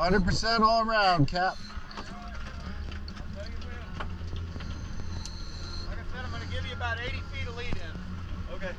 100% all around, Cap. Like I said, I'm going to give you about 80 feet of lead in. Okay.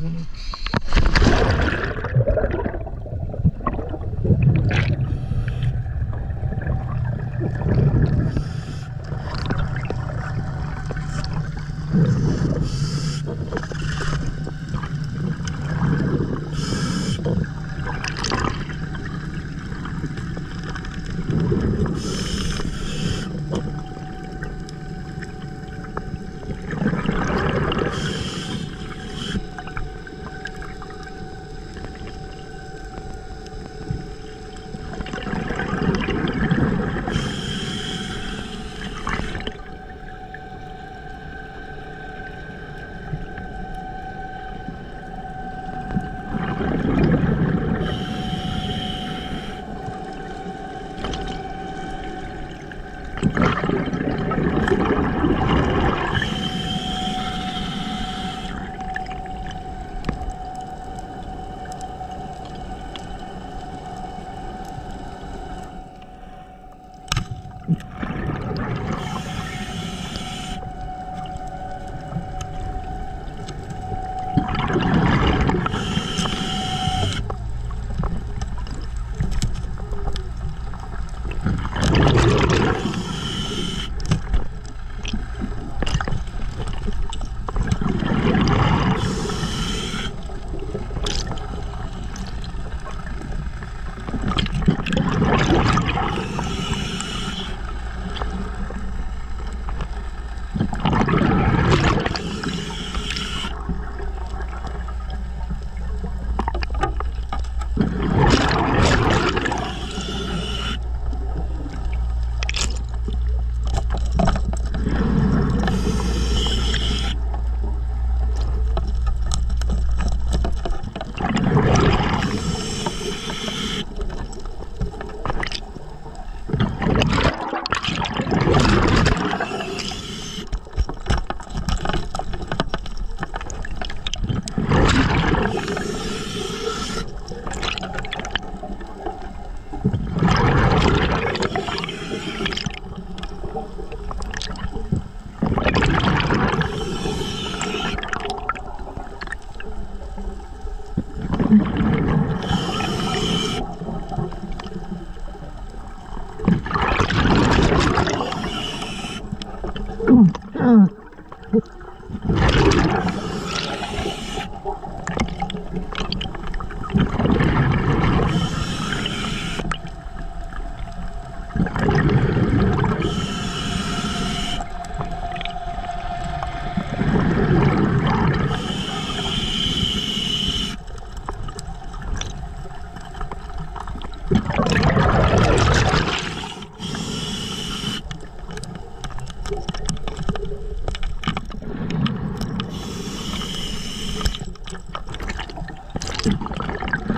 Mm-hmm.